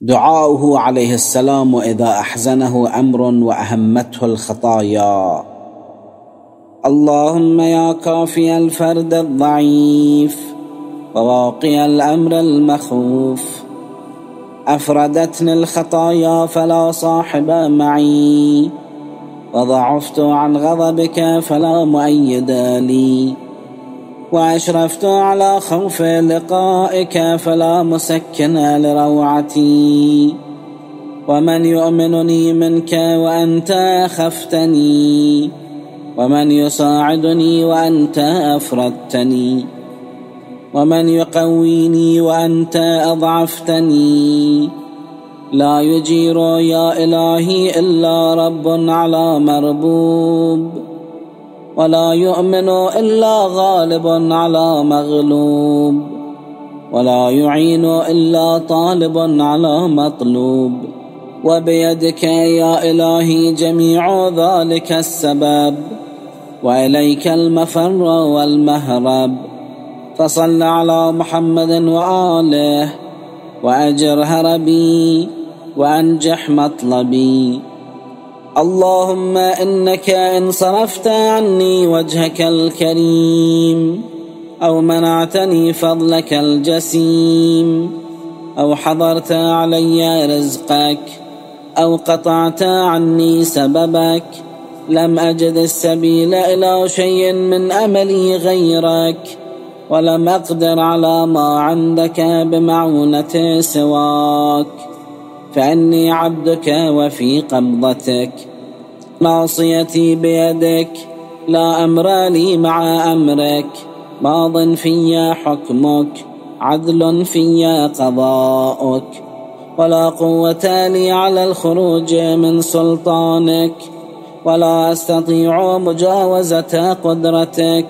دعاؤه عليه السلام اذا أحزنه أمر وأهمته الخطايا. اللهم يا كافي الفرد الضعيف وواقي الأمر المخوف. أفردتني الخطايا فلا صاحب معي. وضعفت عن غضبك فلا مؤيد لي. وأشرفت على خوف لقائك فلا مسكن لروعتي. ومن يؤمنني منك وأنت أخفتني. ومن يساعدني وأنت أفردتني. ومن يقويني وأنت أضعفتني. لا يجير يا إلهي إلا رب على مربوب. ولا يؤمن إلا غالب على مغلوب. ولا يعين إلا طالب على مطلوب. وبيدك يا إلهي جميع ذلك السبب. وإليك المفر والمهرب. فصل على محمد وآله. وأجر هربي. وأنجح مطلبي. اللهم إنك إن صرفت عني وجهك الكريم أو منعتني فضلك الجسيم أو حضرت علي رزقك أو قطعت عني سببك لم أجد السبيل إلى شيء من أملي غيرك ولم أقدر على ما عندك بمعونة سواك فأني عبدك وفي قبضتك. ناصيتي بيدك لا أمر لي مع أمرك. ماض في حكمك عدل في قضاؤك. ولا قوة لي على الخروج من سلطانك. ولا أستطيع مجاوزة قدرتك.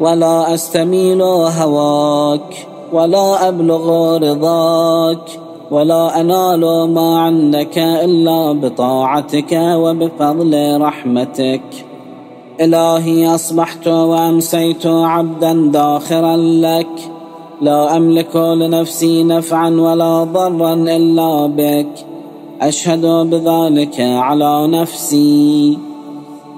ولا أستميل هواك. ولا أبلغ رضاك. ولا أنال ما عندك إلا بطاعتك وبفضل رحمتك. إلهي أصبحت وأمسيت عبدا داخرا لك. لا أملك لنفسي نفعا ولا ضرا إلا بك. أشهد بذلك على نفسي.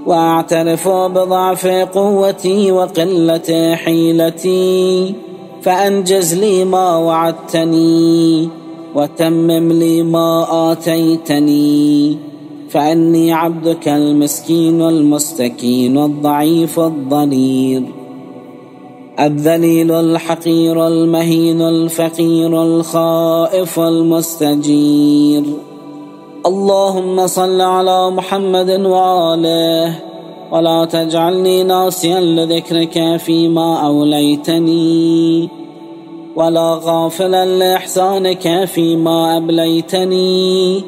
وأعترف بضعف قوتي وقلة حيلتي. فأنجز لي ما وعدتني. وتمم لي ما آتيتني. فأني عبدك المسكين المستكين الضعيف الضرير الذليل الحقير المهين الفقير الخائف المستجير اللهم صل على محمد وآله. ولا تجعلني ناسيا لذكرك فيما أوليتني. ولا غافلا لإحسانك فيما أبليتني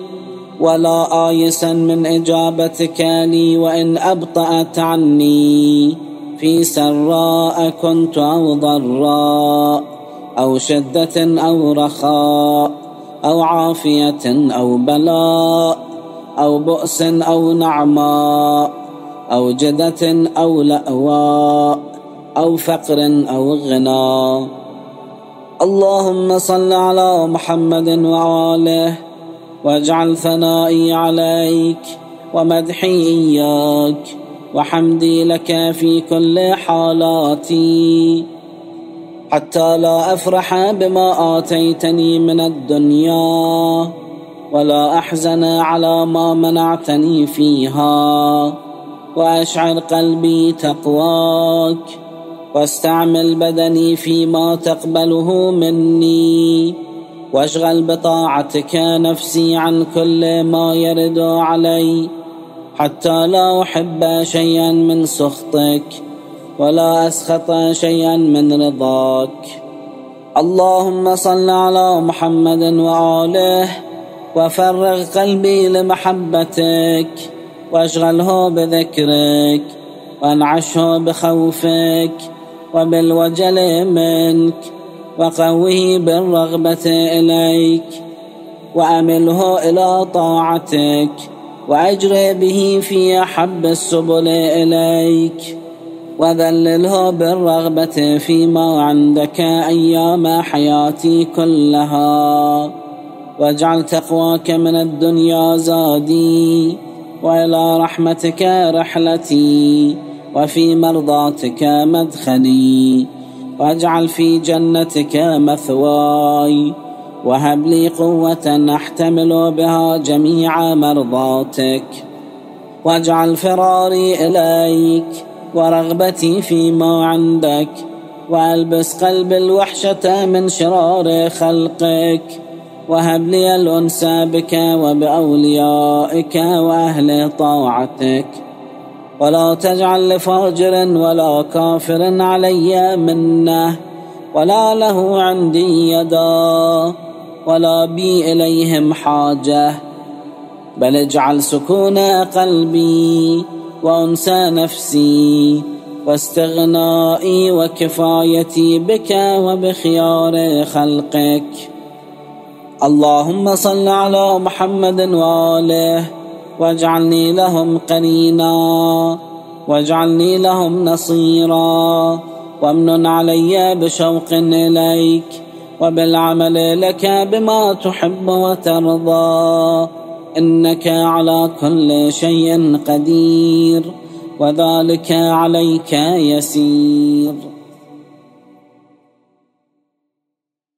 ولا آيسا من إجابتك لي وإن أبطأت عني. في سراء كنت أو ضراء أو شدة أو رخاء أو عافية أو بلاء أو بؤس أو نعماء أو جدة أو لأواء أو فقر أو غنى اللهم صل على محمد وآله واجعل ثنائي عليك ومدحي إياك وحمدي لك في كل حالاتي. حتى لا أفرح بما آتيتني من الدنيا ولا أحزن على ما منعتني فيها وأشعر قلبي تقواك واستعمل بدني فيما تقبله مني. واشغل بطاعتك نفسي عن كل ما يرد علي. حتى لا أحب شيئا من سخطك ولا أسخط شيئا من رضاك. اللهم صل على محمد وآله وفرغ قلبي لمحبتك واشغله بذكرك وانعشه بخوفك وبالوجل منك وقوه بالرغبة إليك وأمله إلى طاعتك وأجري به في أحب السبل إليك وذلله بالرغبة فيما عندك أيام حياتي كلها واجعل تقواك من الدنيا زادي وإلى رحمتك رحلتي وفي مرضاتك مدخلي. واجعل في جنتك مثواي. وهب لي قوة أحتمل بها جميع مرضاتك. واجعل فراري إليك ورغبتي فيما عندك. وألبس قلب الوحشة من شرار خلقك. وهب لي الأنس بك وبأوليائك وأهل طاعتك. ولا تجعل لفاجر ولا كافر علي منه ولا له عندي يدا ولا بي إليهم حاجة. بل اجعل سكون قلبي وأنسى نفسي واستغنائي وكفايتي بك وبخيار خلقك. اللهم صل على محمد وآله واجعلني لهم قرينا واجعلني لهم نصيرا. وامن علي بشوق إليك وبالعمل لك بما تحب وترضى. إنك على كل شيء قدير وذلك عليك يسير.